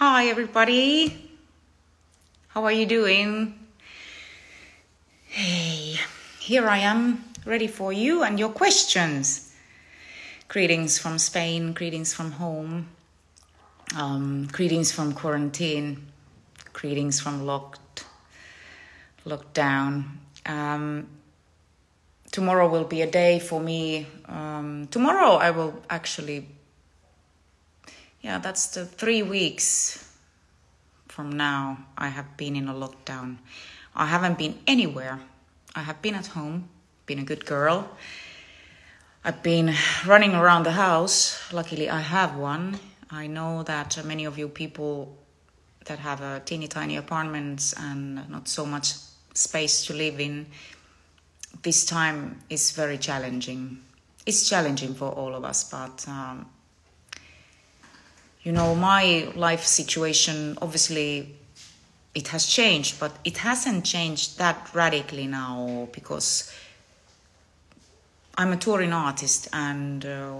Hi, everybody. How are you doing? Hey, here I am, ready for you and your questions. Greetings from Spain, greetings from home, um, greetings from quarantine, greetings from locked lockdown. Um, tomorrow will be a day for me. Um, tomorrow I will actually, yeah, that's the three weeks from now I have been in a lockdown. I haven't been anywhere. I have been at home, been a good girl. I've been running around the house. Luckily, I have one. I know that many of you people that have a teeny tiny apartments and not so much space to live in, this time is very challenging. It's challenging for all of us, but um, you know, my life situation obviously it has changed, but it hasn't changed that radically now because I'm a touring artist, and uh,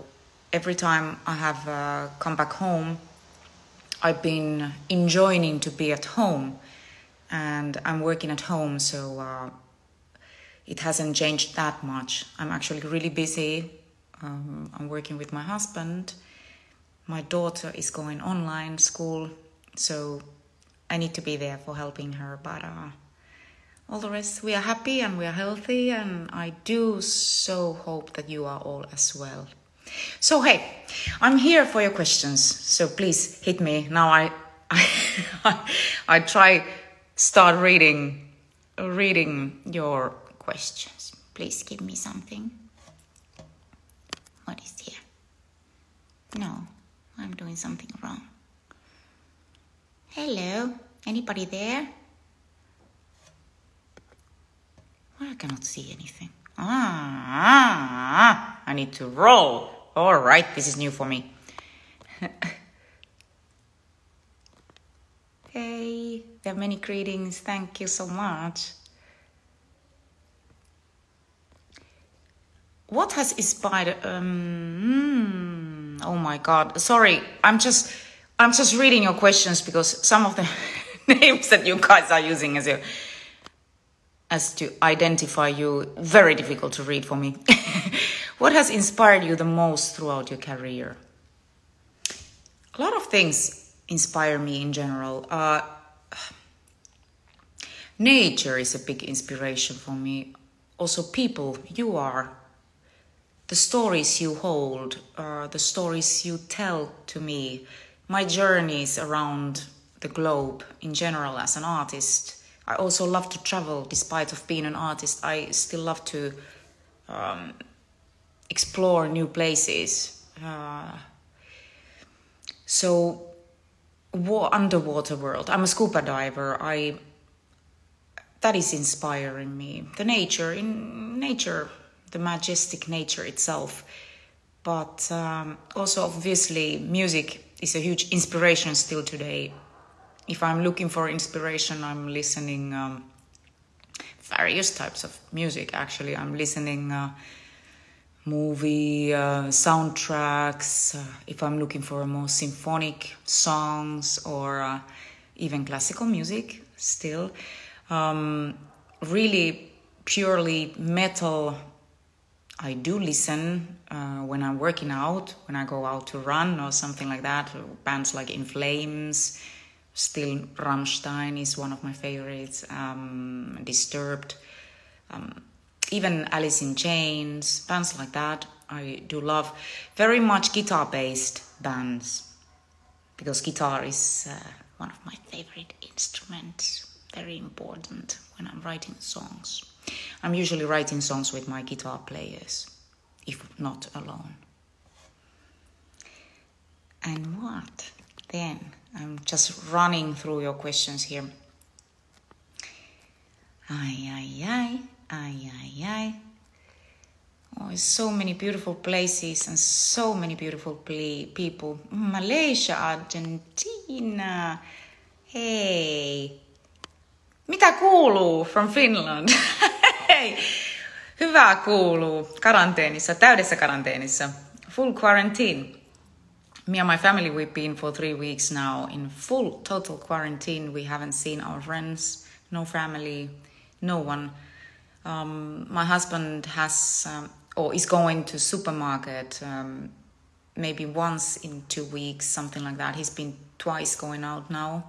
every time I have uh, come back home, I've been enjoying to be at home, and I'm working at home, so uh, it hasn't changed that much. I'm actually really busy. Um, I'm working with my husband. My daughter is going online school, so I need to be there for helping her. But uh, all the rest, we are happy and we are healthy, and I do so hope that you are all as well. So hey, I'm here for your questions. So please hit me now. I I, I try start reading reading your questions. Please give me something. What is here? No, I'm doing something wrong. Hello, anybody there? I cannot see anything. Ah, I need to roll. All right, this is new for me. hey, there are many greetings. Thank you so much. What has inspired? Um, hmm, oh my God! Sorry, I'm just I'm just reading your questions because some of the names that you guys are using as a as to identify you very difficult to read for me. What has inspired you the most throughout your career? A lot of things inspire me in general. Uh, nature is a big inspiration for me. Also people you are the stories you hold uh, the stories you tell to me my journeys around the globe in general as an artist I also love to travel. Despite of being an artist, I still love to um, explore new places. Uh, so, war, underwater world. I'm a scuba diver. I that is inspiring me. The nature, in nature, the majestic nature itself, but um, also obviously music is a huge inspiration still today if I'm looking for inspiration, I'm listening um, various types of music. Actually, I'm listening uh, movie uh, soundtracks. Uh, if I'm looking for more symphonic songs or uh, even classical music, still um, really purely metal. I do listen uh, when I'm working out, when I go out to run or something like that. Bands like In Flames Still, Rammstein is one of my favorites. Um, Disturbed, um, even Alice in Chains, bands like that. I do love very much guitar-based bands because guitar is uh, one of my favorite instruments. Very important when I'm writing songs. I'm usually writing songs with my guitar players, if not alone. And what then? I'm just running through your questions here. Ay, ay, ay, ay, ay, ay. Oh, so many beautiful places and so many beautiful people. Malaysia, Argentina. Hey. Mitä kuuluu from Finland? Hei. Hyvää kuuluu karanteenissa, täydessä karanteenissa. Full quarantine. me and my family, we've been for three weeks now in full total quarantine. We haven't seen our friends, no family, no one. Um, my husband has um, or is going to supermarket um, maybe once in two weeks, something like that. He's been twice going out now,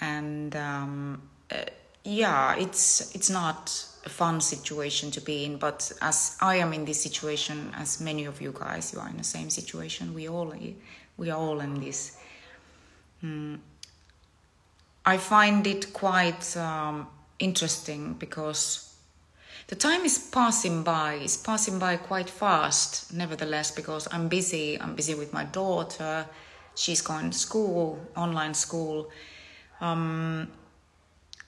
and um, uh, yeah, it's it's not fun situation to be in. But as I am in this situation, as many of you guys, you are in the same situation. We all we are all in this. Mm. I find it quite um, interesting because the time is passing by is passing by quite fast nevertheless because i'm busy i'm busy with my daughter she's going to school online school um,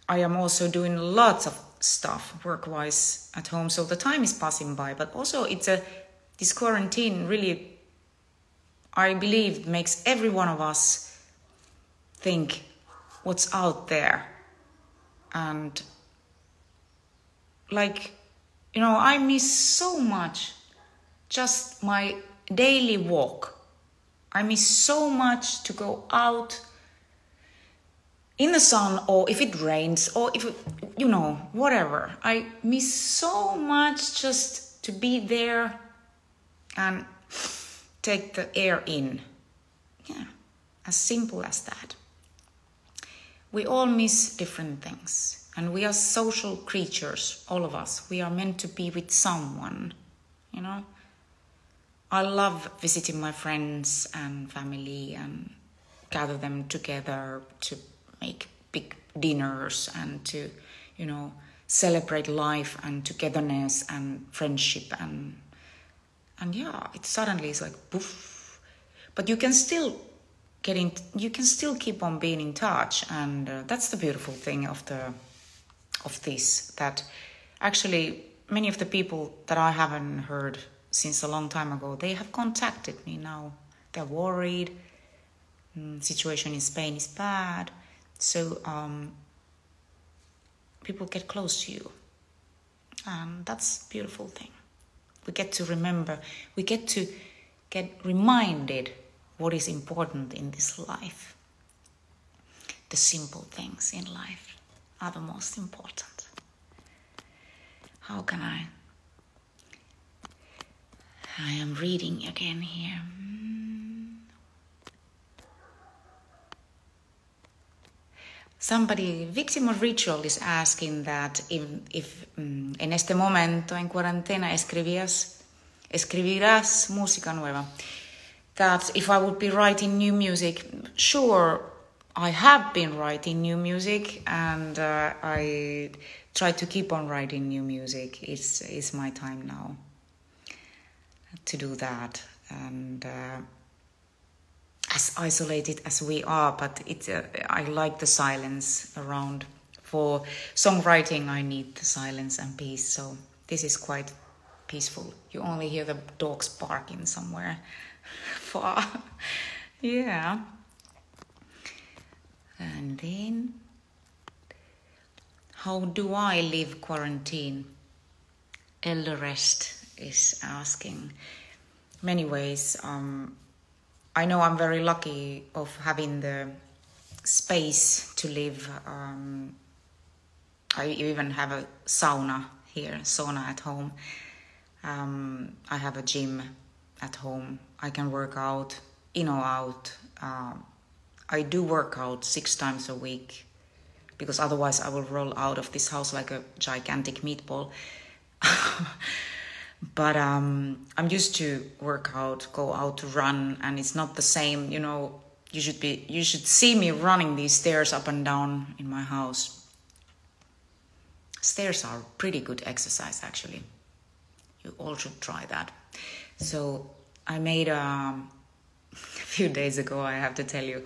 i am also doing lots of stuff work wise at home. So the time is passing by but also it's a this quarantine really i believe makes every one of us think what's out there. And like you know i miss so much just my daily walk. I miss so much to go out in the sun or if it rains or if you know whatever i miss so much just to be there and take the air in yeah as simple as that we all miss different things and we are social creatures, all of us. We are meant to be with someone, you know. I love visiting my friends and family and gather them together to make big dinners and to, you know, celebrate life and togetherness and friendship and and yeah, it suddenly is like poof. But you can still get in. You can still keep on being in touch, and uh, that's the beautiful thing of the of this that actually many of the people that I haven't heard since a long time ago they have contacted me now they're worried mm, situation in Spain is bad so um, people get close to you and that's a beautiful thing we get to remember we get to get reminded what is important in this life the simple things in life are the most important. How can I? I am reading again here. Somebody, Victim of Ritual, is asking that if, if um, en este momento en cuarentena escribías, escribirás música nueva. That if I would be writing new music, sure, I have been writing new music and uh, I try to keep on writing new music. It's, it's my time now to do that. And uh, as isolated as we are, but it's, uh, I like the silence around. For songwriting, I need the silence and peace. So this is quite peaceful. You only hear the dogs barking somewhere far. yeah. And then, how do I live quarantine? Elderest is asking. Many ways. Um, I know I'm very lucky of having the space to live. Um, I even have a sauna here, sauna at home. Um, I have a gym at home. I can work out in or out. Um, I do work out six times a week because otherwise I will roll out of this house like a gigantic meatball. but um, I'm used to work out, go out to run, and it's not the same. You know, you should be, you should see me running these stairs up and down in my house. Stairs are pretty good exercise, actually. You all should try that. So I made. Um, a few days ago, I have to tell you,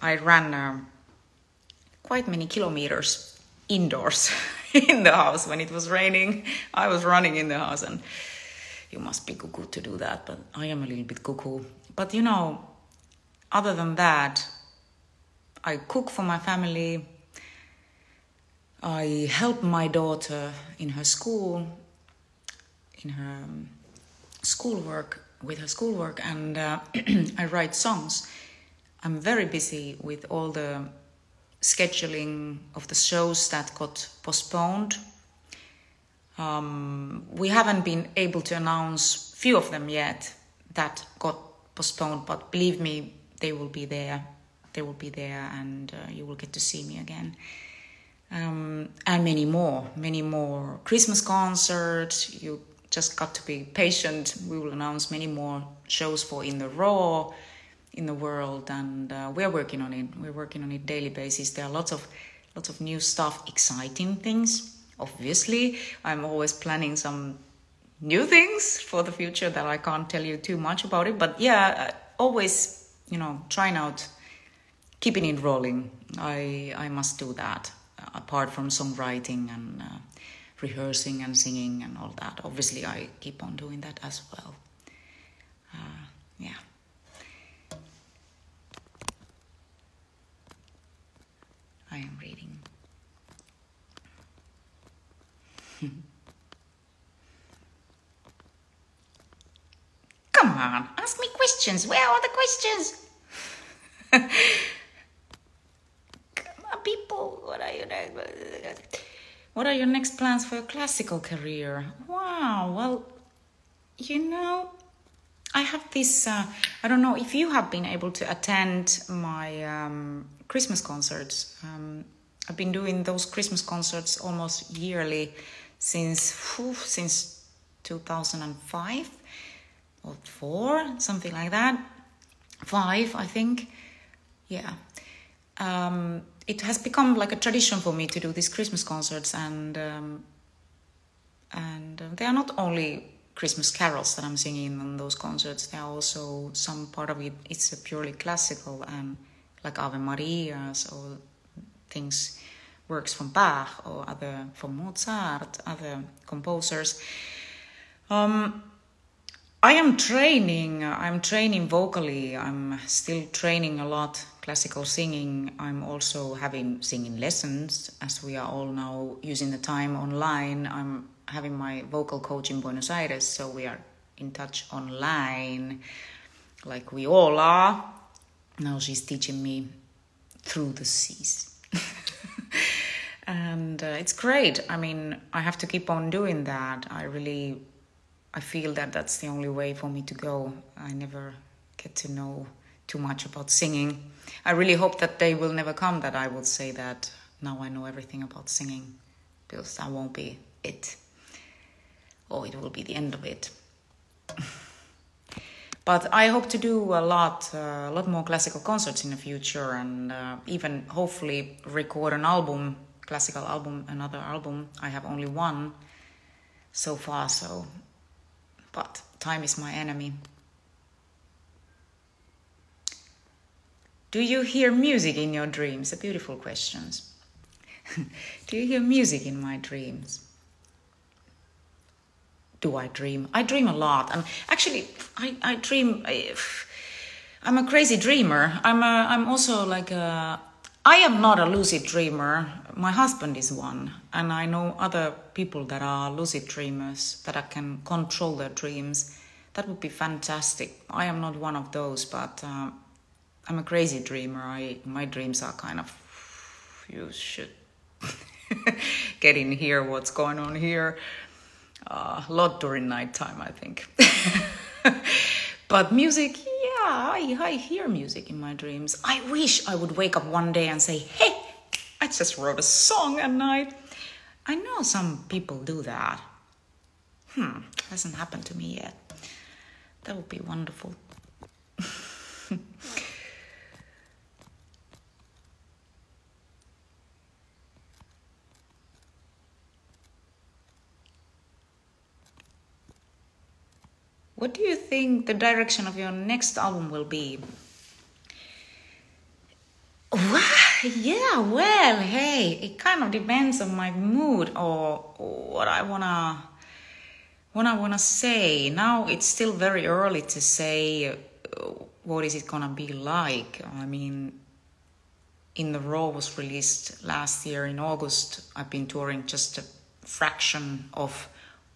I ran um, quite many kilometers indoors in the house when it was raining. I was running in the house, and you must be cuckoo to do that, but I am a little bit cuckoo. But you know, other than that, I cook for my family. I help my daughter in her school, in her um, schoolwork with her schoolwork, and uh, I write songs. I'm very busy with all the scheduling of the shows that got postponed. Um, we haven't been able to announce few of them yet that got postponed, but believe me, they will be there. They will be there, and uh, you will get to see me again. Um, and many more, many more Christmas concerts. You just got to be patient. We will announce many more shows for In the Raw in the world, and uh, we're working on it. We're working on it daily basis. There are lots of lots of new stuff, exciting things. Obviously, I'm always planning some new things for the future that I can't tell you too much about it. But yeah, uh, always you know trying out, keeping it rolling. I I must do that uh, apart from songwriting and. Uh, rehearsing and singing and all that. Obviously, I keep on doing that as well. Uh, yeah. I am reading. Come on, ask me questions. Where are the questions? Come on, people. What are you? What are your next plans for your classical career? Wow, well, you know, I have this. Uh, I don't know if you have been able to attend my um, Christmas concerts. Um, I've been doing those Christmas concerts almost yearly since whew, since 2005 or four, something like that. Five, I think. Yeah. Um, it has become like a tradition for me to do these Christmas concerts, and um, and uh, they are not only Christmas carols that I'm singing on those concerts. There are also some part of it. It's a purely classical and like Ave Marias or things works from Bach or other from Mozart, other composers. Um, I am training. I'm training vocally. I'm still training a lot classical singing. I'm also having singing lessons as we are all now using the time online. I'm having my vocal coach in Buenos Aires, so we are in touch online, like we all are. Now she's teaching me through the seas. and uh, it's great. I mean, I have to keep on doing that. I really I feel that that's the only way for me to go. I never get to know too much about singing. I really hope that day will never come that I will say that now I know everything about singing because that won't be it. Or it will be the end of it. but I hope to do a lot, uh, a lot more classical concerts in the future, and uh, even hopefully record an album, classical album, another album. I have only one so far, so but time is my enemy. Do you hear music in your dreams? A beautiful question. Do you hear music in my dreams? Do I dream? I dream a lot. And actually, I, I dream. I, I'm a crazy dreamer. I'm a, I'm also like a I am not a lucid dreamer. My husband is one, and I know other people that are lucid dreamers that I can control their dreams. That would be fantastic. I am not one of those, but uh, I'm a crazy dreamer. I my dreams are kind of you should get in here. What's going on here? A lot during nighttime, I think. but music, yeah, I, I hear music in my dreams. I wish I would wake up one day and say, hey, I just wrote a song at night. I know some people do that. Hmm, hasn't happened to me yet. That would be wonderful. What do you think the direction of your next album will be? Yeah, well, hey, it kind of depends on my mood or, what I wanna what I wanna say. Now it's still very early to say uh, what is it gonna be like. I mean, in the Raw was released last year in August. I've been touring just a fraction of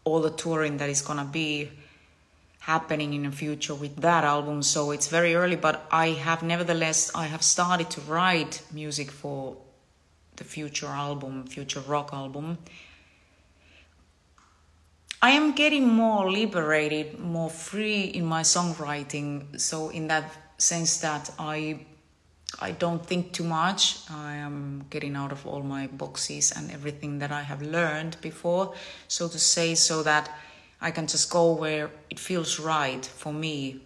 all the touring that is gonna be happening in the future with that album. So it's very early, but I have nevertheless I have started to write music for the future album, future rock album. I am getting more liberated, more free in my songwriting. So in that sense that I I don't think too much. I am getting out of all my boxes and everything that I have learned before, so to say, so that I can just go where it feels right for me.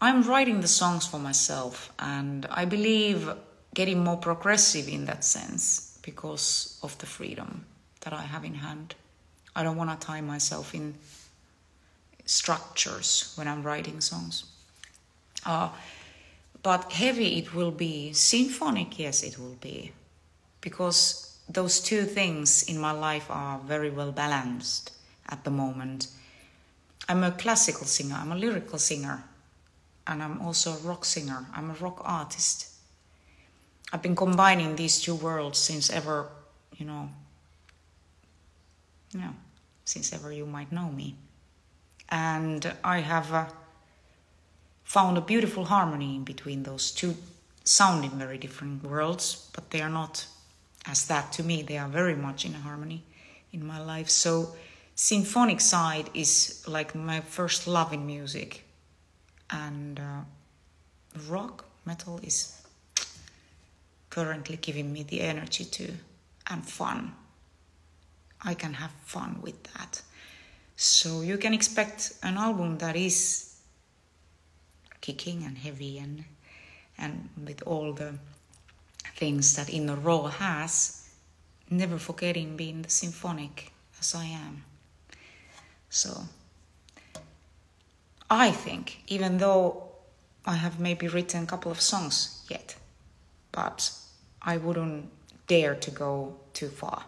I'm writing the songs for myself, and I believe getting more progressive in that sense because of the freedom that I have in hand. I don't want to tie myself in structures when I'm writing songs. Uh, but heavy it will be. Symphonic, yes, it will be. Because those two things in my life are very well balanced at the moment. I'm a classical singer, I'm a lyrical singer, and I'm also a rock singer, I'm a rock artist. I've been combining these two worlds since ever, you know, you know, since ever you might know me. And I have uh, found a beautiful harmony in between those two sounding very different worlds, but they are not as that to me. They are very much in harmony in my life. So, symphonic side is like my first love in music, and uh, rock metal is currently giving me the energy to and fun. I can have fun with that. So you can expect an album that is kicking and heavy and and with all the things that In the Raw has, never forgetting being the symphonic as I am. So I think, even though I have maybe written a couple of songs yet, but I wouldn't dare to go too far,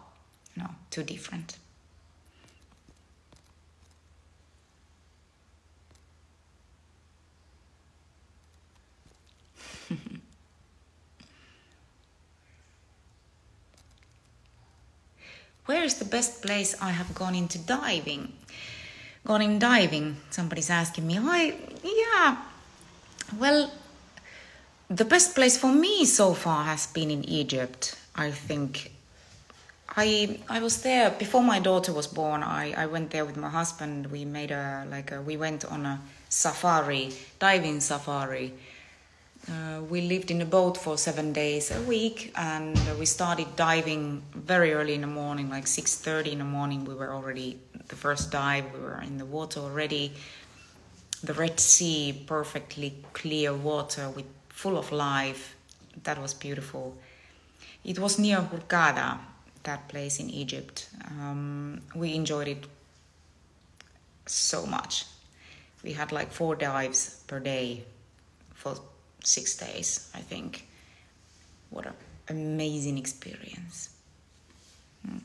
you know, too different. Where is the best place I have gone into diving? Gone in diving? Somebody's asking me. I yeah. Well, the best place for me so far has been in Egypt. I think. I I was there before my daughter was born. I, I went there with my husband. We made a like a, we went on a safari, diving safari uh, we lived in a boat for seven days a week, and we started diving very early in the morning, like six thirty in the morning. We were already the first dive. We were in the water already. The Red Sea, perfectly clear water with full of life. That was beautiful. It was near Hurghada, that place in Egypt. Um, we enjoyed it so much. We had like four dives per day for six days, I think. What an amazing experience. Hmm.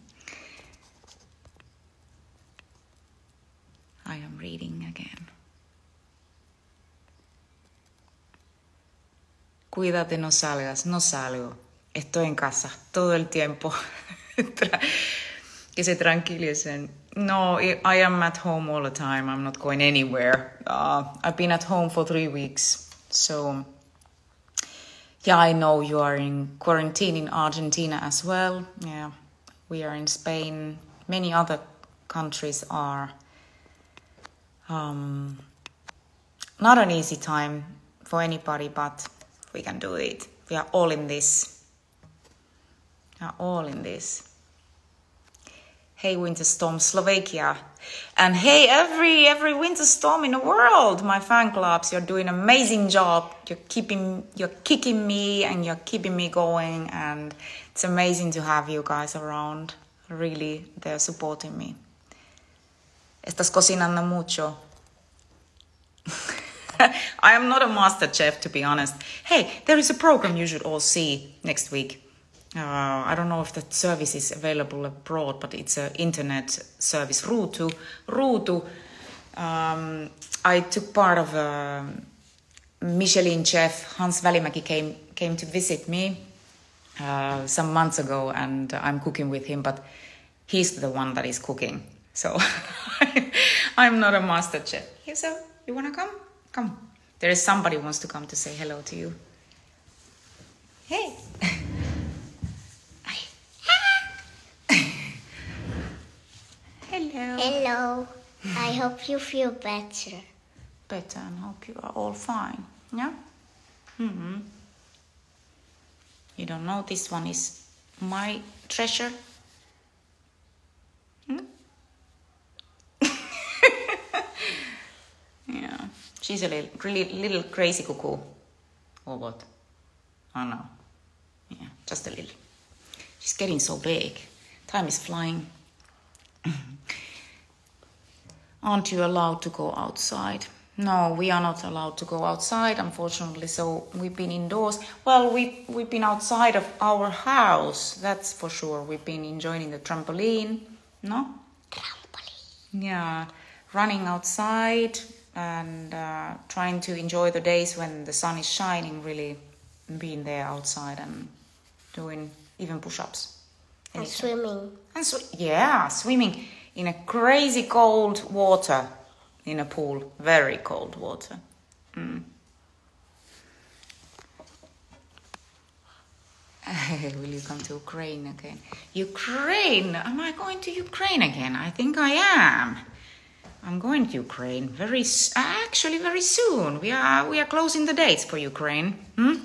I am reading again. Cuídate, no salgas, no salgo. Estoy en casa todo el tiempo. que se tranquilicen. No, I am at home all the time. I'm not going anywhere. Uh, I've been at home for three weeks. So yeah, I know you are in quarantine in Argentina as well. Yeah, we are in Spain. Many other countries are. Um, not an easy time for anybody, but we can do it. We are all in this. We are all in this. Hey Winter Storm Slovakia. And hey every every winter storm in the world, my fan clubs, you're doing an amazing job. You're keeping you're kicking me and you're keeping me going and it's amazing to have you guys around. Really, they're supporting me. Estás cocinando mucho. I am not a master chef to be honest. Hey, there is a program you should all see next week uh, I don't know if that service is available abroad, but it's an internet service, Ruutu. Ruutu. Um, I took part of a Michelin chef Hans Välimäki came came to visit me uh, some months ago, and I'm cooking with him. But he's the one that is cooking, so I'm not a master chef. He's a You wanna come? Come. There is somebody who wants to come to say hello to you. Hey. hello. Hello. I hope you feel better. Better and hope you are all fine. Yeah? hmm You don't know this one is my treasure? Hmm? Yeah. She's a little, really little crazy cuckoo. Or what? Oh no. Yeah, just a little. She's getting so big. Time is flying. Aren't you allowed to go outside? No, we are not allowed to go outside, unfortunately. So we've been indoors. Well, we we've been outside of our house. That's for sure. We've been enjoying the trampoline. No. Trampoline. Yeah, running outside and uh, trying to enjoy the days when the sun is shining. Really, being there outside and doing even push-ups. And swimming. And sw- yeah, swimming in a crazy cold water in a pool, very cold water. Mm. Will you come to Ukraine again? Ukraine? Am I going to Ukraine again? I think I am. I'm going to Ukraine very actually very soon. We are we are closing the dates for Ukraine. Hmm?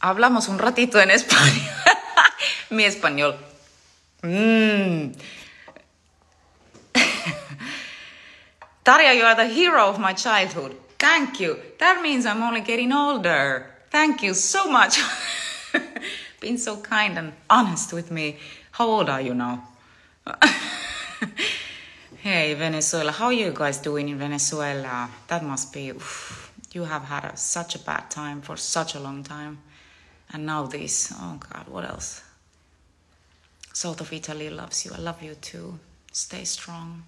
Hablamos un ratito en español. Mi español. Mm. You are the hero of my childhood. Thank you. That means I'm only getting older. Thank you so much. Being so kind and honest with me. How old are you now? hey, Venezuela. How are you guys doing in Venezuela? That must be. oof, you have had a, such a bad time for such a long time. And now this. Oh, God, what else? South of Italy loves you. I love you too. Stay strong.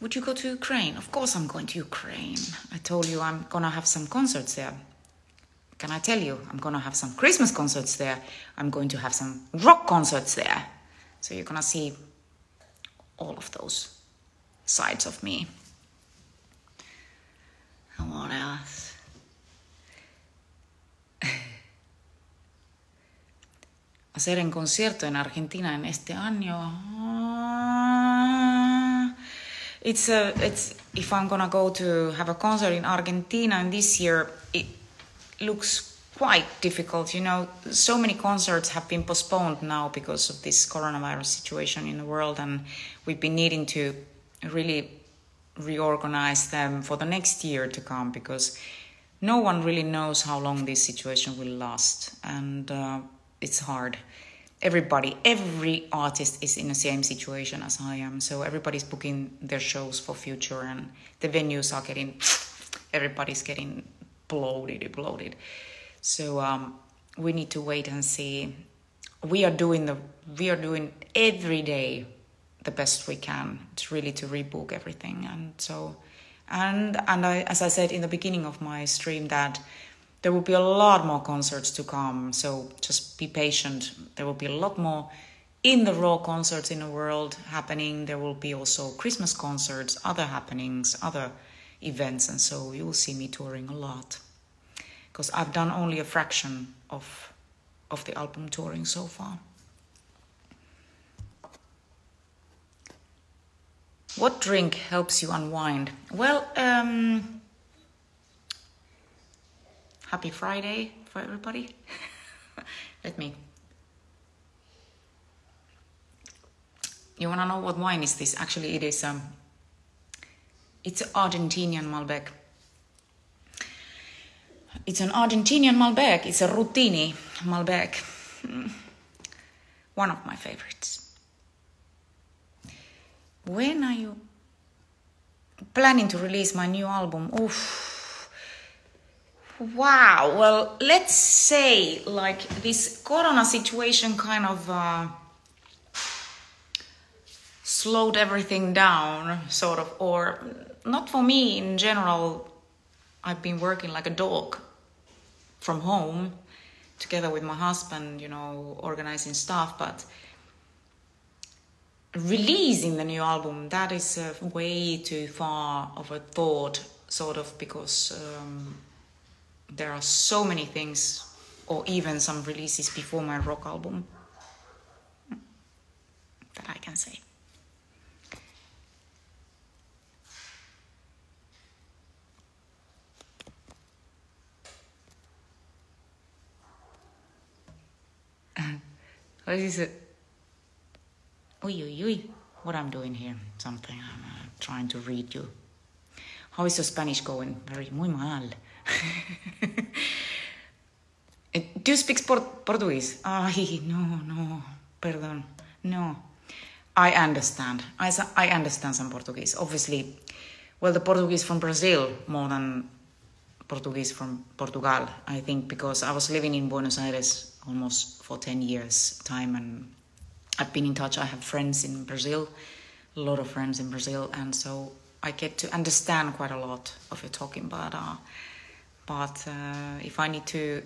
Would you go to Ukraine? Of course, I'm going to Ukraine. I told you I'm gonna have some concerts there. Can I tell you? I'm gonna have some Christmas concerts there. I'm going to have some rock concerts there. So you're gonna see all of those sides of me. And what else? Hacer un concierto en Argentina en este año. Ah, It's a, it's if I'm gonna go to have a concert in Argentina in this year, it looks quite difficult. You know, so many concerts have been postponed now because of this coronavirus situation in the world, and we've been needing to really reorganize them for the next year to come because no one really knows how long this situation will last, and uh, it's hard. Everybody, every artist is in the same situation as I am, so everybody's booking their shows for future, and the venues are getting, everybody's getting bloated, bloated. So um, we need to wait and see. We are doing the, we are doing every day the best we can. It's really to rebook everything, and so, and and I, as I said in the beginning of my stream, that there will be a lot more concerts to come. So just be patient. There will be a lot more in the raw concerts in the world happening. There will be also Christmas concerts, other happenings, other events, and so you will see me touring a lot because I've done only a fraction of of the album touring so far. What drink helps you unwind? Well, um, happy Friday for everybody. Let me. You wanna know what wine is this? Actually, it is um. It's Argentinian Malbec. It's an Argentinian Malbec. It's a Rutini Malbec. Mm. One of my favorites. When are you planning to release my new album? Oof. Wow. Well, let's say like this Corona situation kind of uh, slowed everything down, sort of, or not for me in general. I've been working like a dog from home together with my husband, you know, organizing stuff, but releasing the new album that is uh, way too far of a thought sort of because um, there are so many things or even some releases before my rock album that i can say what is it Oi, oi, oi. What I'm doing here? Something. I'm uh, trying to read you. How is your Spanish going? Very muy mal. Eh, do you speak port- Portuguese? Ay, no, no. Perdón. No. I understand. I, I understand some Portuguese. Obviously, well, the Portuguese from Brazil more than Portuguese from Portugal, I think, because I was living in Buenos Aires almost for 10 years time and I've been in touch. I have friends in Brazil, a lot of friends in Brazil, and so I get to understand quite a lot of your talking. But uh, but uh, if I need to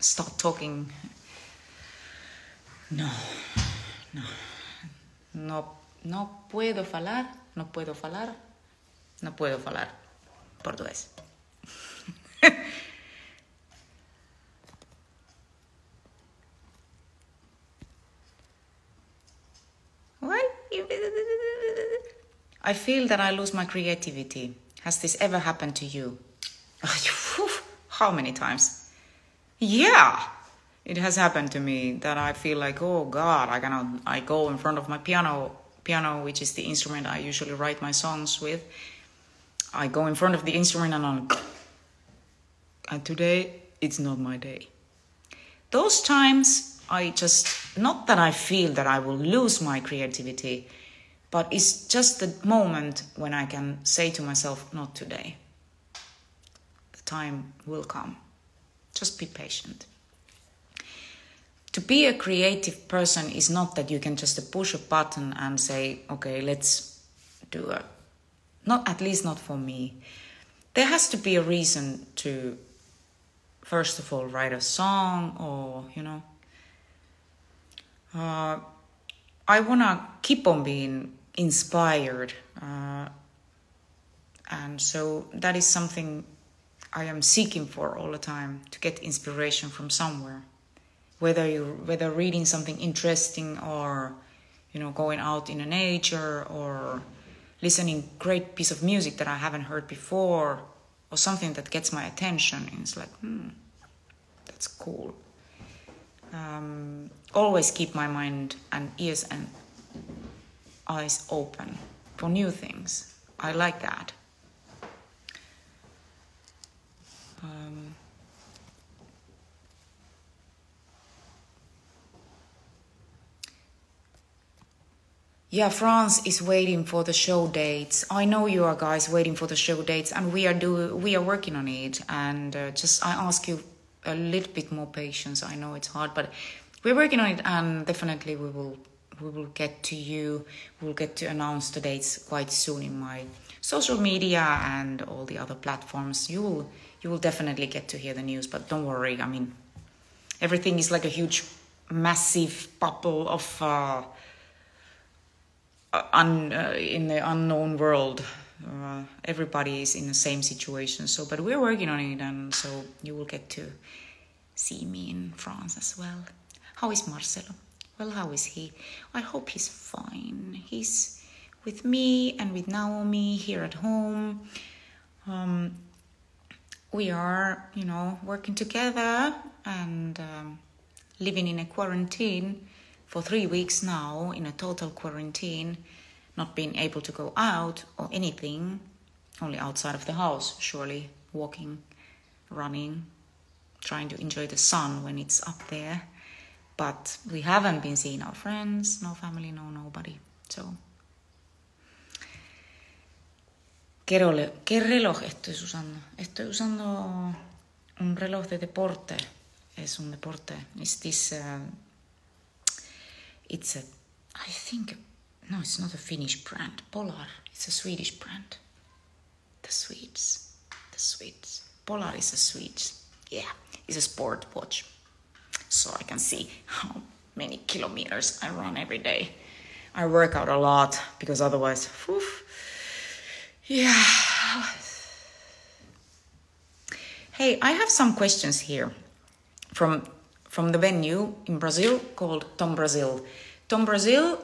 start talking, no, no, no, no puedo falar, no puedo falar, no puedo falar portugués. I feel that I lose my creativity. Has this ever happened to you? How many times? Yeah, it has happened to me that I feel like, oh God, I cannot. I go in front of my piano, piano, which is the instrument I usually write my songs with. I go in front of the instrument and I'm, and today it's not my day. Those times I just, not that I feel that I will lose my creativity, but it's just the moment when I can say to myself, not today. The time will come. Just be patient. To be a creative person is not that you can just push a button and say, okay, let's do it. Not at least not for me. There has to be a reason to, first of all, write a song or, you know. Uh, I want to keep on being inspired. Uh, and so that is something I am seeking for all the time to get inspiration from somewhere. Whether you whether reading something interesting or you know going out in the nature or listening great piece of music that I haven't heard before or something that gets my attention and it's like hmm that's cool. Um, always keep my mind and ears and eyes open for new things. I like that. Um, yeah, France is waiting for the show dates. I know you are guys waiting for the show dates, and we are do we are working on it. And uh, just I ask you a little bit more patience. I know it's hard, but we're working on it, and definitely we will we will get to you. We'll get to announce the dates quite soon in my social media and all the other platforms. You will you will definitely get to hear the news, but don't worry. I mean, everything is like a huge, massive bubble of uh, un, uh, in the unknown world. Uh, everybody is in the same situation. So, but we're working on it, and so you will get to see me in France as well. How is Marcelo? Well, how is he? I hope he's fine. He's with me and with Naomi here at home. Um, we are, you know, working together and um, living in a quarantine for three weeks now, in a total quarantine, not being able to go out or anything, only outside of the house, surely, walking, running, trying to enjoy the sun when it's up there but we haven't been seeing our friends, no family, no nobody. So, ¿Qué, ¿Qué reloj estoy usando? Estoy usando un reloj de deporte. Es un deporte. It's this. Uh, it's a. I think. No, it's not a Finnish brand. Polar. It's a Swedish brand. The Swedes. The Swedes. Polar is a Swedes. Yeah, it's a sport watch so I can see how many kilometers I run every day. I work out a lot because otherwise, whew, yeah. Hey, I have some questions here from from the venue in Brazil called Tom Brazil. Tom Brazil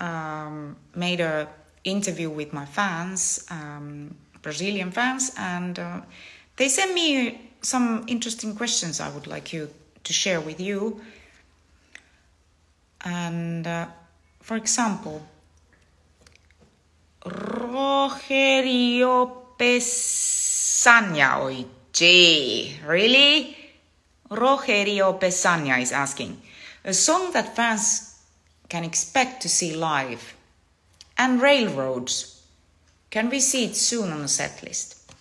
um, made a interview with my fans, um, Brazilian fans, and uh, they sent me some interesting questions I would like you to share with you. And uh, for example, Rogerio Pesania, oye, really? Rogerio Pesania is asking, a song that fans can expect to see live, and Railroads. Can we see it soon on the set list?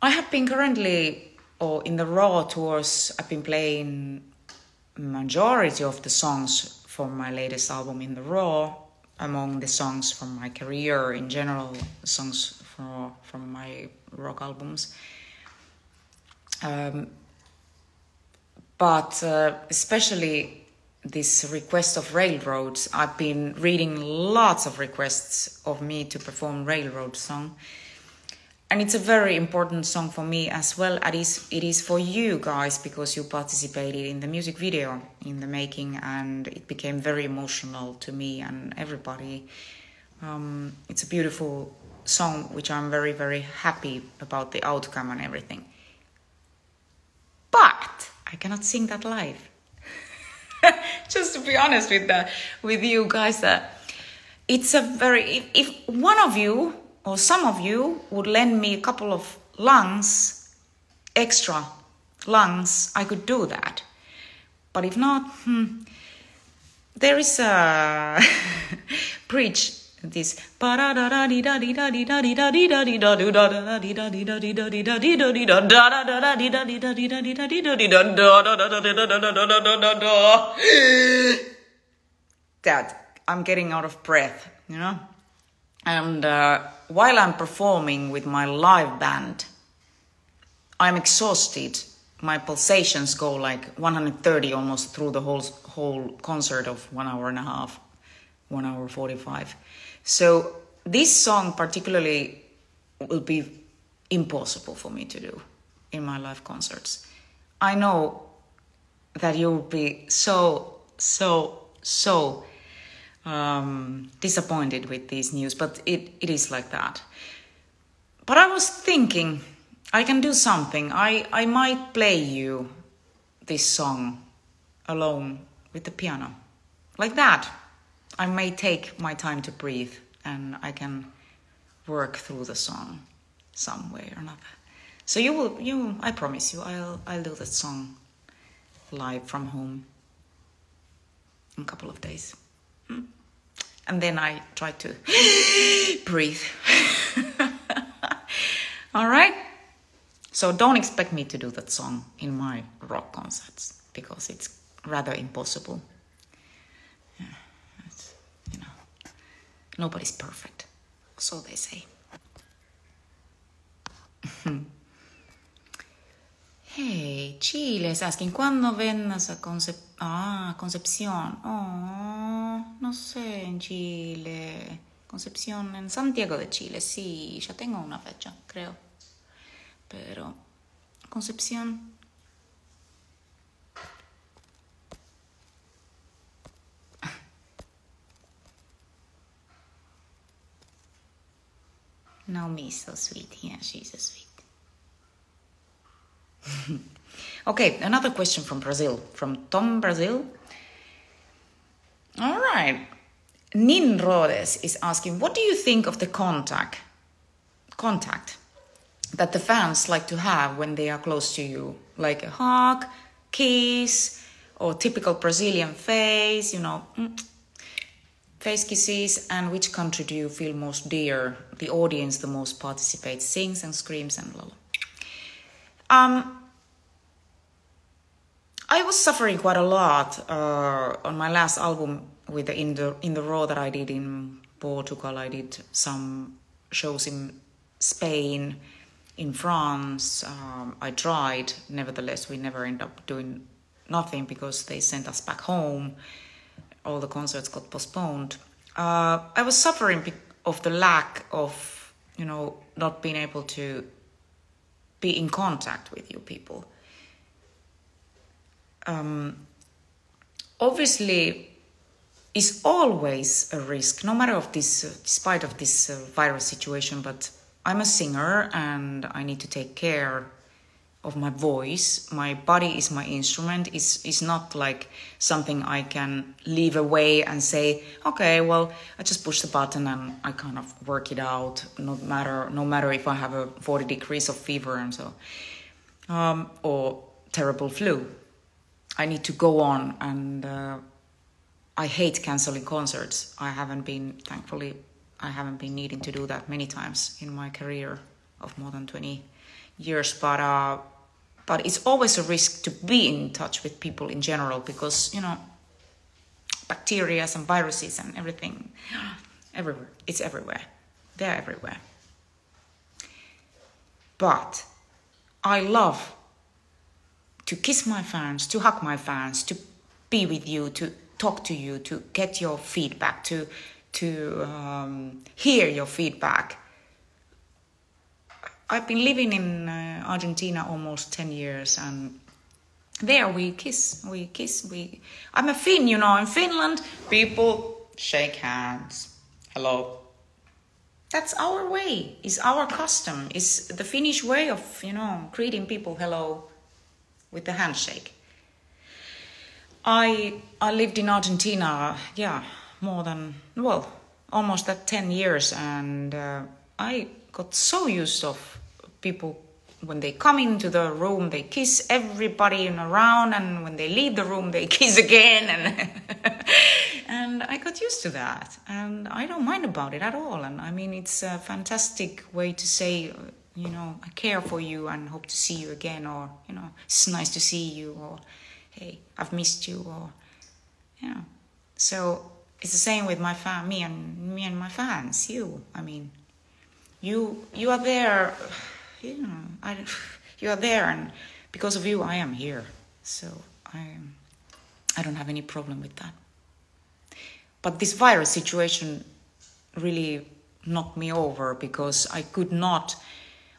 I have been currently, or in the Raw tours, I've been playing majority of the songs from my latest album in the Raw, among the songs from my career in general, songs from, from my rock albums. Um, but uh, especially this request of railroads, I've been reading lots of requests of me to perform railroad song. And it's a very important song for me as well it is for you guys because you participated in the music video in the making and it became very emotional to me and everybody. Um, it's a beautiful song which I'm very very happy about the outcome and everything. But I cannot sing that live. Just to be honest with the, with you guys, uh, it's a very if, if one of you or some of you would lend me a couple of lungs, extra lungs, I could do that. But if not, hmm, there is a preach this that I'm getting out of breath, you know. And uh, while I'm performing with my live band, I'm exhausted. My pulsations go like 130 almost through the whole whole concert of one hour and a half, one hour 45 so this song particularly will be impossible for me to do in my live concerts. I know that you'll be so, so, so um, disappointed with these news, but it, it is like that. But I was thinking I can do something. I, I might play you this song alone with the piano. Like that. I may take my time to breathe and I can work through the song some way or another. So you will, you, I promise you, I'll, I'll do that song live from home in a couple of days. Hmm? And then I try to breathe. All right? So don't expect me to do that song in my rock concerts because it's rather impossible. Nobody's perfect. So they say. hey, Chile is asking, ¿cuándo vendas a Concep ah, Concepción? Oh, no sé, en Chile. Concepción en Santiago de Chile, sí, ya tengo una fecha, creo. Pero Concepción Naomi's so sweet. Yeah, she's so sweet. okay, another question from Brazil, from Tom Brazil. All right. Nin Rodes is asking, what do you think of the contact, contact that the fans like to have when they are close to you, like a hug, kiss, or typical Brazilian face, you know, mm, face kisses, and which country do you feel most dear? The audience the most participates, sings and screams and blah. Um, I was suffering quite a lot uh, on my last album with the in the in the raw that I did in Portugal. I did some shows in Spain, in France. Um, I tried. Nevertheless, we never end up doing nothing because they sent us back home all the concerts got postponed, uh, I was suffering of the lack of, you know, not being able to be in contact with you people. Um, obviously, is always a risk, no matter of this, uh, despite of this uh, virus situation. But I'm a singer, and I need to take care of my voice. My body is my instrument. It's, it's not like something I can leave away and say, okay, well, I just push the button and I kind of work it out. No matter, no matter if I have a 40 degrees of fever and so, um, or terrible flu. I need to go on and uh, I hate canceling concerts. I haven't been, thankfully, I haven't been needing to do that many times in my career of more than 20 years. But uh, but it's always a risk to be in touch with people in general because you know bacteria and viruses and everything everywhere. It's everywhere. They're everywhere. But I love to kiss my fans, to hug my fans, to be with you, to talk to you, to get your feedback, to to um, hear your feedback. I've been living in uh, Argentina almost 10 years and there we kiss, we kiss, we... I'm a Finn, you know, in Finland, people shake hands. Hello. That's our way, is our custom, is the Finnish way of, you know, greeting people hello with the handshake. I I lived in Argentina, yeah, more than well, almost that ten years, and uh, I got so used of people when they come into the room they kiss everybody in around and when they leave the room they kiss again and and I got used to that and I don't mind about it at all and I mean it's a fantastic way to say you know I care for you and hope to see you again or you know it's nice to see you or hey I've missed you or you know so it's the same with my fan me and me and my fans you I mean you you are there you know, I, you are there, and because of you, I am here. So I, I don't have any problem with that. But this virus situation really knocked me over because I could not.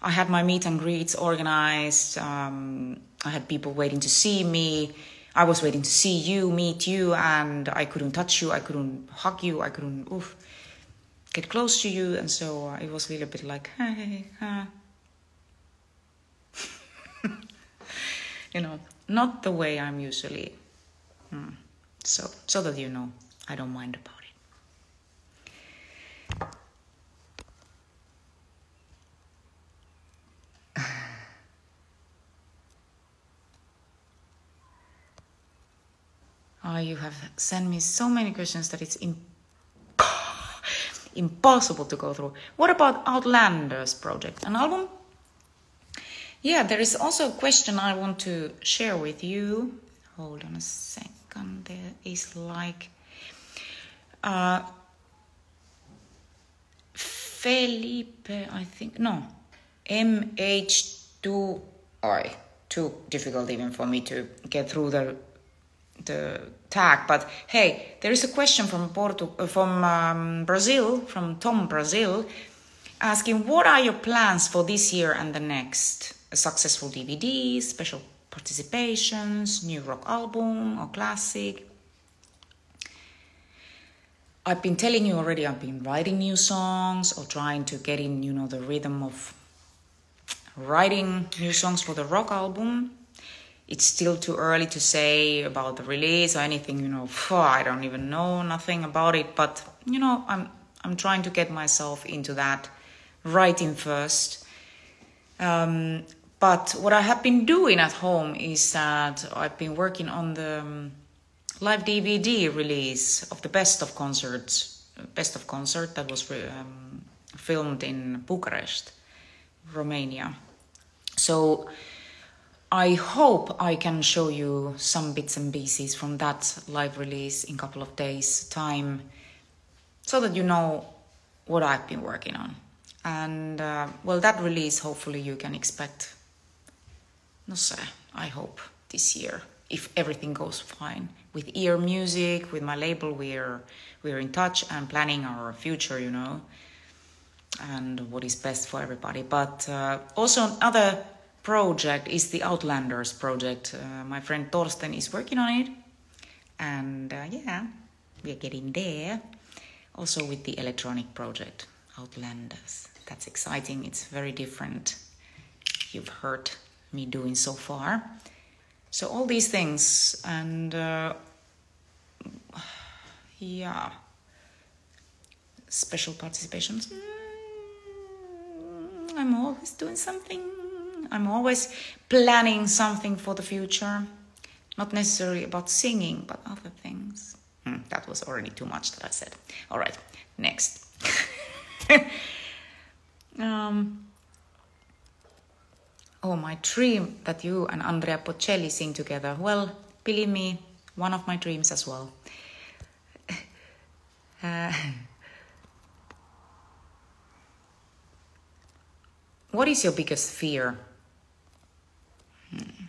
I had my meet and greets organized. Um, I had people waiting to see me. I was waiting to see you, meet you, and I couldn't touch you. I couldn't hug you. I couldn't oof, get close to you, and so uh, it was a little bit like, hey, you know, not the way I'm usually. Hmm. So, so that you know, I don't mind about it. Oh, you have sent me so many questions that it's impossible to go through. What about Outlanders project? An album yeah, there is also a question I want to share with you. Hold on a second. There is like uh, Felipe, I think. No, MH2I. Too difficult even for me to get through the the tag. But hey, there is a question from Porto, uh, from um, Brazil, from Tom Brazil, asking what are your plans for this year and the next successful DVD, special participations, new rock album or classic. I've been telling you already, I've been writing new songs or trying to get in, you know, the rhythm of writing new songs for the rock album. It's still too early to say about the release or anything, you know, I don't even know nothing about it, but you know, I'm I'm trying to get myself into that writing first. Um, but what I have been doing at home is that I've been working on the um, live DVD release of the best of concerts, best of concert that was um, filmed in Bucharest, Romania. So I hope I can show you some bits and pieces from that live release in a couple of days' time so that you know what I've been working on. And uh, well, that release, hopefully, you can expect no sé, I hope this year if everything goes fine with earMUSIC with my label we're we're in touch and planning our future you know and what is best for everybody. But uh, also another project is the outlanders project. Uh, my friend torsten is working on it. And uh, yeah we're getting there. Also with the electronic project outlanders. That's exciting. It's very different. You've heard me doing so far. So all these things and uh, yeah. Special participations. Mm, i'm always doing something. I'm always planning something for the future. Not necessarily about singing but other things. Hmm, that was already too much that i said. All right next. Um, Oh, my dream that you and Andrea Bocelli sing together. Well, believe me, one of my dreams as well. Uh, what is your biggest fear? Hmm.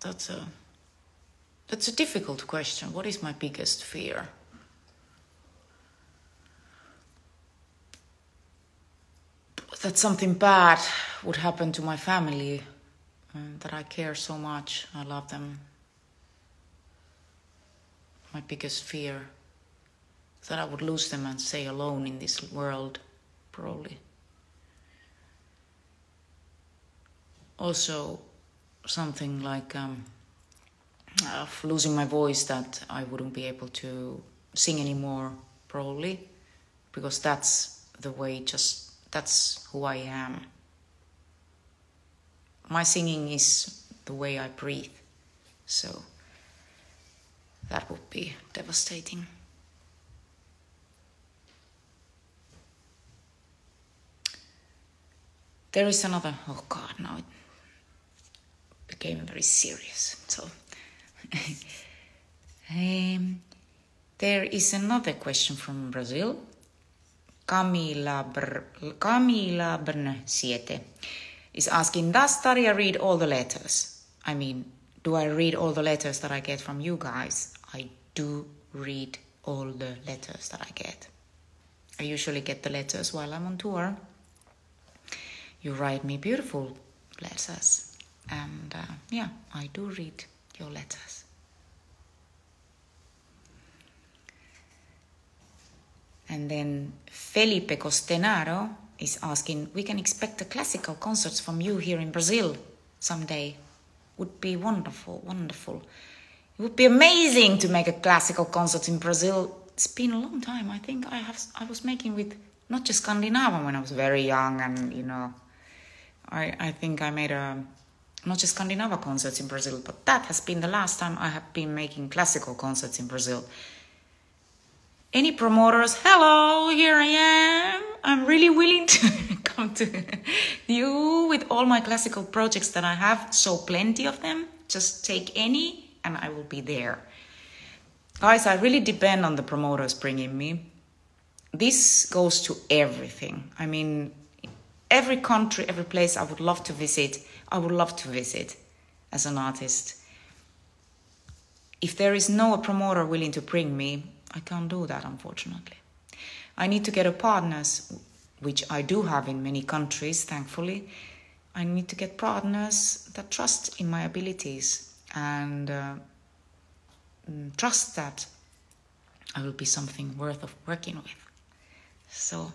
That's a that's a difficult question. What is my biggest fear? That something bad would happen to my family and that I care so much. I love them. My biggest fear that I would lose them and stay alone in this world, probably. Also, something like um, of losing my voice that I wouldn't be able to sing anymore, probably, because that's the way just that's who I am. My singing is the way I breathe. So that would be devastating. There is another, oh God, now it became very serious. So um, there is another question from Brazil Camila, Br- Camila Brn is asking, does Tarja read all the letters? I mean, do I read all the letters that I get from you guys? I do read all the letters that I get. I usually get the letters while I'm on tour. You write me beautiful letters, and uh, yeah, I do read your letters. And then Felipe Costenaro is asking, we can expect the classical concerts from you here in Brazil someday. Would be wonderful, wonderful. It would be amazing to make a classical concert in Brazil. It's been a long time. I think I have I was making with not just Scandinavian when I was very young and you know I I think I made a not just Scandinava concerts in Brazil, but that has been the last time I have been making classical concerts in Brazil any promoters, hello, here I am. I'm really willing to come to you with all my classical projects that I have, so plenty of them. Just take any and I will be there. Guys, I really depend on the promoters bringing me. This goes to everything. I mean, every country, every place I would love to visit, I would love to visit as an artist. If there is no promoter willing to bring me, I can't do that, unfortunately. I need to get a partners, which I do have in many countries, thankfully. I need to get partners that trust in my abilities and uh, mm, trust that I will be something worth of working with. So,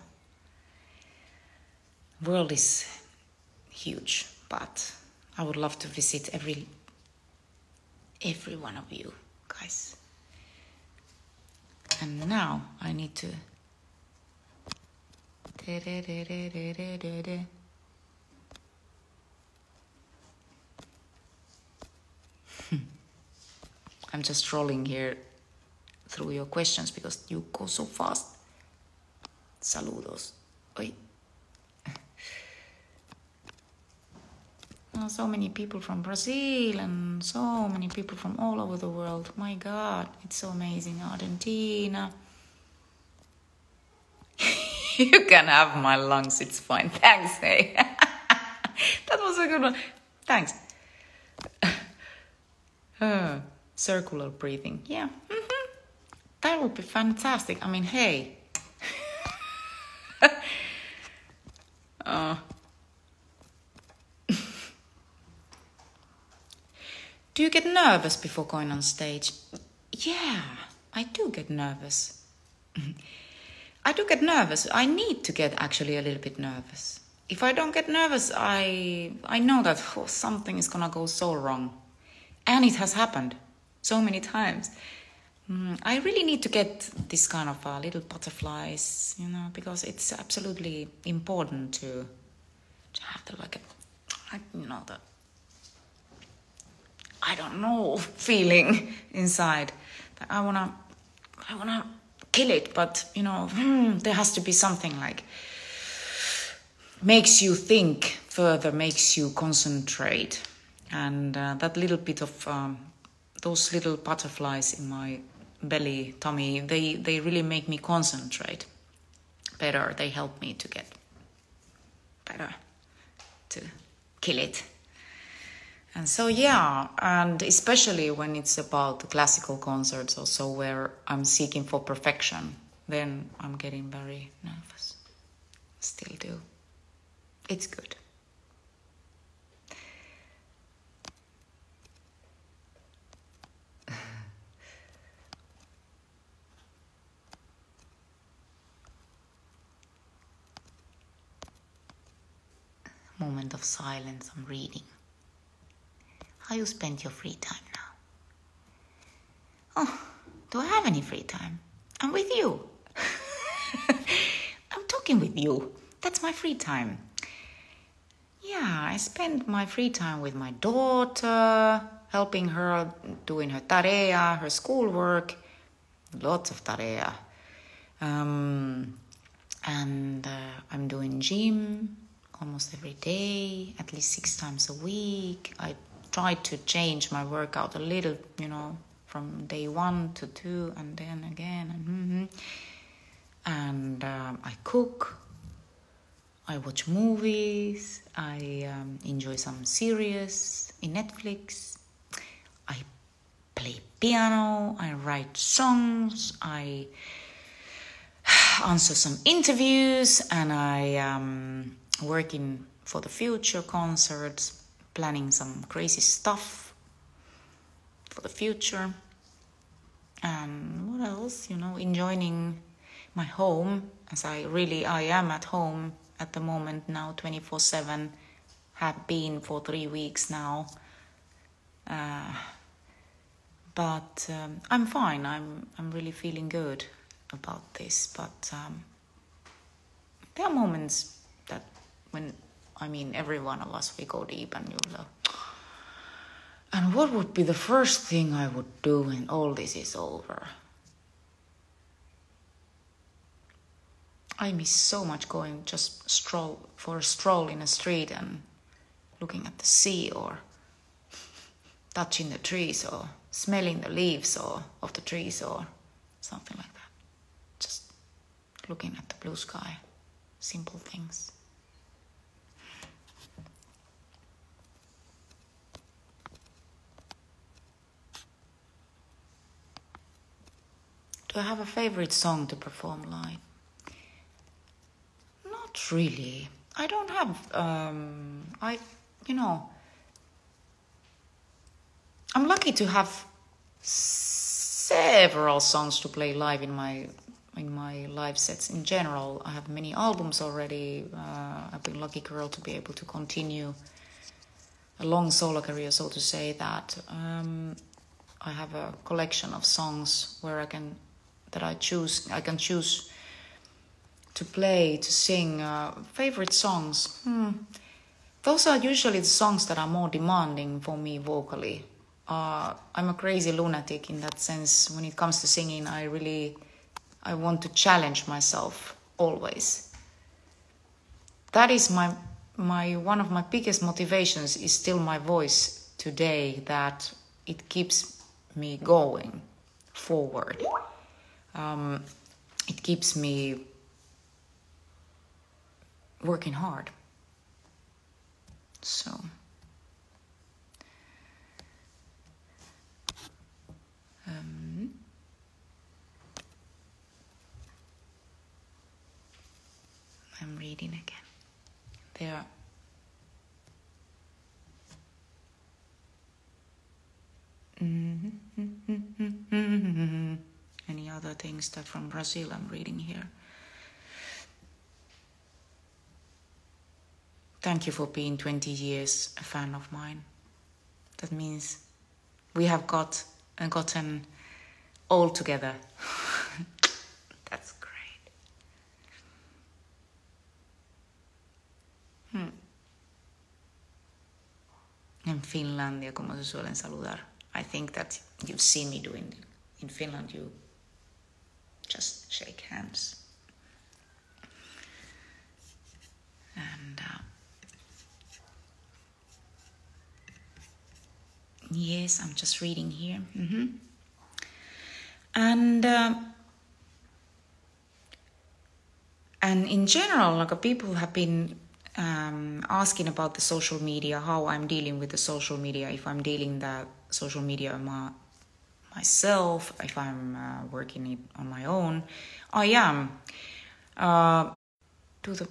world is huge, but I would love to visit every every one of you guys. And now I need to. Hmm. I'm just scrolling here through your questions because you go so fast. Saludos. Oi. So many people from Brazil and so many people from all over the world. My God, it's so amazing. Argentina. you can have my lungs, it's fine. Thanks, hey. that was a good one. Thanks. uh, circular breathing. Yeah. Mm-hmm. That would be fantastic. I mean, hey. uh, do you get nervous before going on stage? Yeah, I do get nervous. I do get nervous. I need to get actually a little bit nervous. If I don't get nervous, I I know that oh, something is gonna go so wrong, and it has happened so many times. Mm, I really need to get this kind of uh, little butterflies, you know, because it's absolutely important to to have the like, a, you know, the I don't know feeling inside I wanna I wanna kill it, but you know, hmm, there has to be something like makes you think further, makes you concentrate, and uh, that little bit of um, those little butterflies in my belly, tummy, they they really make me concentrate better. They help me to get better, to kill it. And so, yeah, and especially when it's about classical concerts, also where I'm seeking for perfection, then I'm getting very nervous. Still do. It's good. Moment of silence, I'm reading how you spend your free time now. Oh, do I have any free time? I'm with you. I'm talking with you. That's my free time. Yeah, I spend my free time with my daughter, helping her doing her tarea, her schoolwork, lots of tarea. Um, and uh, I'm doing gym almost every day, at least six times a week. I tried to change my workout a little, you know, from day one to two, and then again, and mm-hmm. and um, I cook. I watch movies. I um, enjoy some series in Netflix. I play piano. I write songs. I answer some interviews, and I um, work in for the future concerts planning some crazy stuff for the future. And what else? You know, enjoying my home as I really I am at home at the moment now 24/7 have been for 3 weeks now. Uh, but um, I'm fine. I'm I'm really feeling good about this. But um, there are moments that when I mean, every one of us, we go deep and you know. And what would be the first thing I would do when all this is over? I miss so much going just stroll for a stroll in a street and looking at the sea or touching the trees or smelling the leaves or of the trees or something like that. Just looking at the blue sky. Simple things. Do I have a favorite song to perform live? Not really. I don't have. Um, I, you know, I'm lucky to have several songs to play live in my in my live sets. In general, I have many albums already. Uh, I've been lucky girl to be able to continue a long solo career, so to say. That um, I have a collection of songs where I can that I choose. I can choose to play, to sing. Uh, favorite songs. Hmm. Those are usually the songs that are more demanding for me vocally. Uh, I'm a crazy lunatic in that sense. When it comes to singing, I really, I want to challenge myself always. That is my my one of my biggest motivations is still my voice today. That it keeps me going forward um, it keeps me working hard. So. Um, I'm reading again. There. Mm-hmm other things that from Brazil I'm reading here? Thank you for being 20 years a fan of mine. That means we have got and uh, gotten all together. That's great. Hmm. En Finlandia, como se suelen saludar. I think that you've seen me doing in Finland. You just shake hands. And uh, yes, I'm just reading here. Mm-hmm. And uh, and in general, like people have been um, asking about the social media, how I'm dealing with the social media, if I'm dealing that social media myself, if I'm uh, working it on my own. I am. Uh, do the?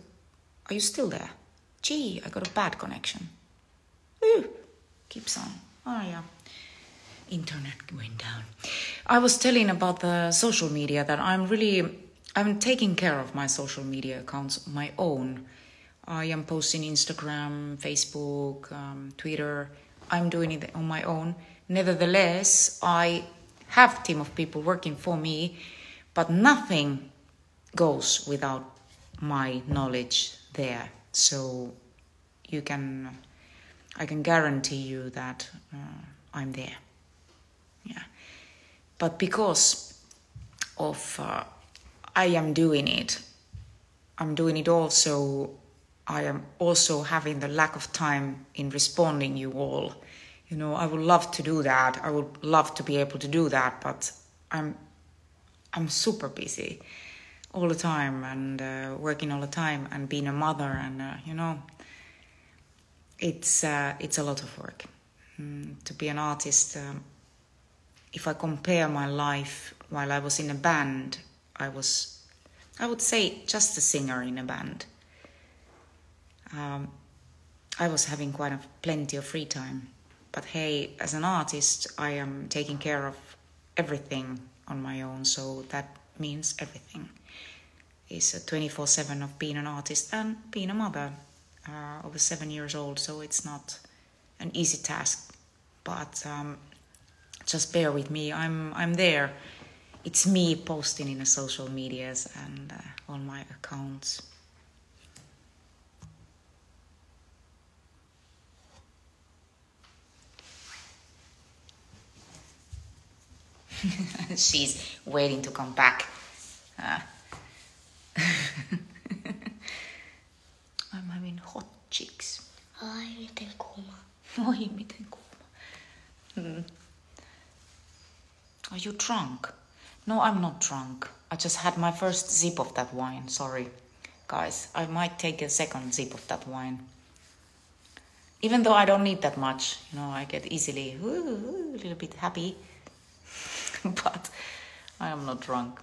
Are you still there? Gee, I got a bad connection. Ooh, keeps on. Oh yeah. Internet went down. I was telling about the social media that I'm really I'm taking care of my social media accounts, my own. I am posting Instagram, Facebook, um, Twitter. I'm doing it on my own. Nevertheless, I have team of people working for me, but nothing goes without my knowledge there. So you can, I can guarantee you that uh, I'm there. Yeah, but because of uh, I am doing it, I'm doing it also. I am also having the lack of time in responding you all you know i would love to do that. I would love to be able to do that but i'm i'm super busy all the time and uh, working all the time and being a mother and uh, you know it's uh, it's a lot of work. Mm, to be an artist um, if i compare my life while i was in a band i was i would say just a singer in a band. Um, i was having quite a plenty of free time but hey, as an artist, I am taking care of everything on my own, so that means everything. It's a 24 7 of being an artist and being a mother uh, over seven years old, so it's not an easy task. But um, just bear with me, I'm, I'm there. It's me posting in the social medias and uh, on my accounts. She's waiting to come back. Uh. I'm having hot cheeks. Ai, miten kuuma. Oi, miten kuuma. Hmm. Are you drunk? No, I'm not drunk. I just had my first sip of that wine. Sorry, guys. I might take a second sip of that wine. Even though I don't need that much, you know, I get easily ooh, a little bit happy. but I am not drunk.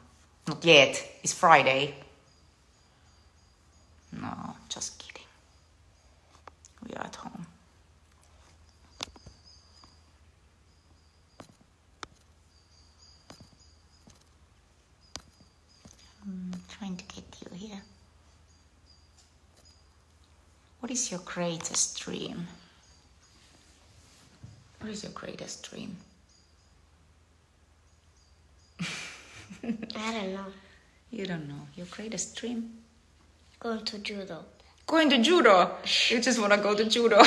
Not yet. It's Friday. No, just kidding. We are at home. I'm trying to get you here. What is your greatest dream? What is your greatest dream? I don't know. You don't know. Your greatest dream? Going to judo. Going to judo? You just want to go to judo.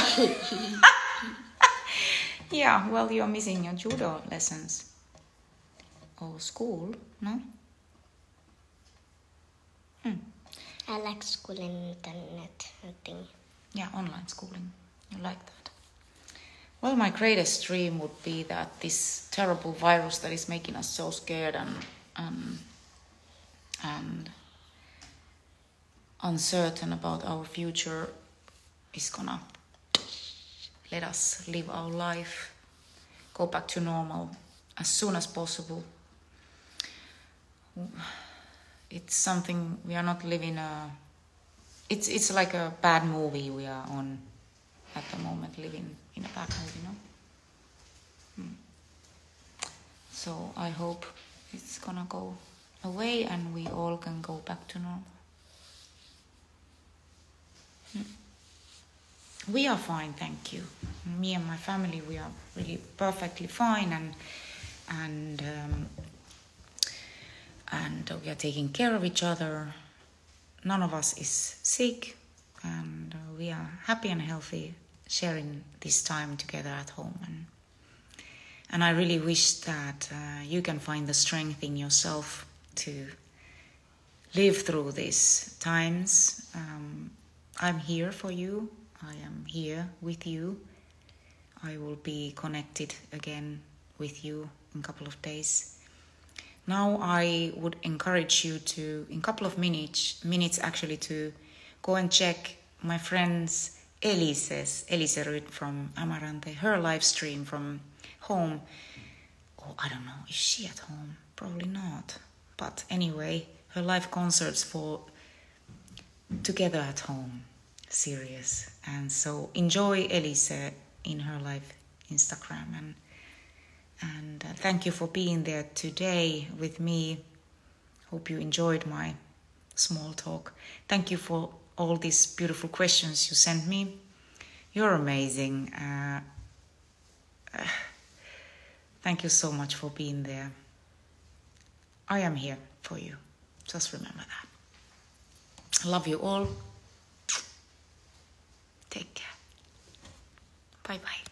yeah, well, you're missing your judo lessons. Or school, no? Hmm. I like school and internet thing. Yeah, online schooling. You like that? Well, my greatest dream would be that this terrible virus that is making us so scared and and and uncertain about our future is gonna let us live our life, go back to normal as soon as possible. It's something we are not living a it's it's like a bad movie we are on at the moment, living in a bad you know. Hmm. So I hope it's gonna go away and we all can go back to normal. Hmm. We are fine, thank you. Me and my family, we are really perfectly fine, and and um, and we are taking care of each other. None of us is sick, and we are happy and healthy, sharing this time together at home. And and I really wish that uh, you can find the strength in yourself to live through these times. Um, I'm here for you. I am here with you. I will be connected again with you in a couple of days. Now I would encourage you to, in a couple of minutes, minutes actually, to go and check my friend's Elise's, Elise Ryd from Amaranthe, her live stream from home. Oh, I don't know, is she at home? Probably not. But anyway, her live concerts for Together at Home series. And so enjoy Elise in her live Instagram and and uh, thank you for being there today with me. Hope you enjoyed my small talk. Thank you for all these beautiful questions you sent me. You're amazing. Uh, uh, thank you so much for being there. I am here for you. Just remember that. I love you all. Take care. Bye bye.